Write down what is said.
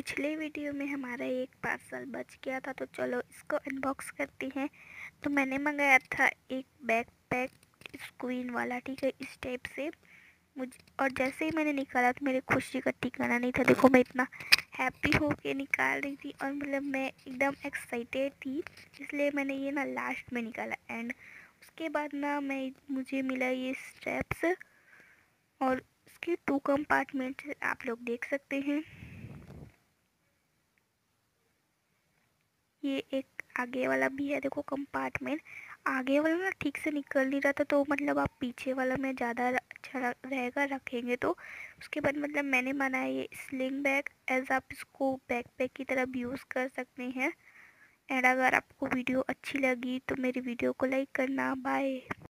पिछले वीडियो में हमारा एक पार्सल बच गया था तो चलो इसको अनबॉक्स करते हैं। तो मैंने मंगाया था एक बैक पैक स्क्रीन वाला, ठीक है, इस टाइप से। मुझे, और जैसे ही मैंने निकाला तो मेरी खुशी का ठिकाना नहीं था। देखो, मैं इतना हैप्पी हो के निकाल रही थी और मतलब मैं एकदम एक्साइटेड थी, इसलिए मैंने ये ना लास्ट में निकाला। एंड उसके बाद ना मैं, मुझे मिला ये स्टेप्स और इसके टू कंपार्टमेंट आप लोग देख सकते हैं। ये एक आगे वाला भी है, देखो कंपार्टमेंट आगे वाला ना ठीक से निकल नहीं रहा था तो मतलब आप पीछे वाला में ज़्यादा अच्छा रहेगा, रखेंगे तो। उसके बाद मतलब मैंने बनाया ये स्लिंग बैग एज आप इसको बैग पैक की तरह यूज़ कर सकते हैं। एंड अगर आपको वीडियो अच्छी लगी तो मेरी वीडियो को लाइक करना। बाय